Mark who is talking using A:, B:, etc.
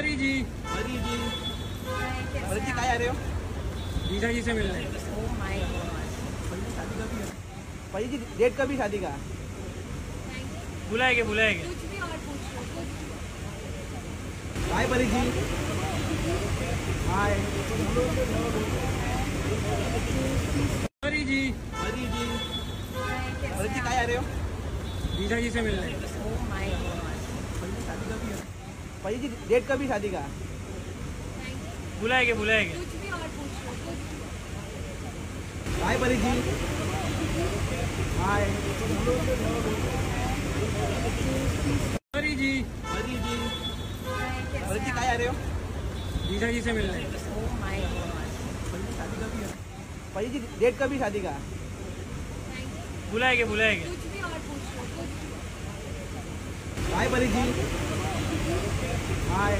A: हरी जी
B: हरी जी। हरी जी काय आ रहे हो?
A: जीजा जी से मिलने।
C: Oh
B: भाई जी डेट कभी शादी का?
A: बुलाएँगे बुलाएँगे।
C: कुछ भी और पूछ लो कुछ भी।
B: हाय परी जी। हाय
A: हरी जी
B: हरी जी। हरी जी काय आ रहे हो?
A: जीजा जी से मिलने।
C: Oh.
B: भाई जी डेट कभी शादी का?
A: बुलाएँगे बुलाएँगे।
C: कुछ भी और पूछ लो
B: हाय परी जी हाय
A: हरी जी
B: हरी जी हरी जी काय आ रहे हो?
A: जीजा जी से मिलने।
C: Oh.
B: भाई जी डेट कभी शादी का?
A: बुलाएँगे बुलाएँगे।
C: कुछ भी और पूछ लो कुछ भी।
B: हाय परी जी हाय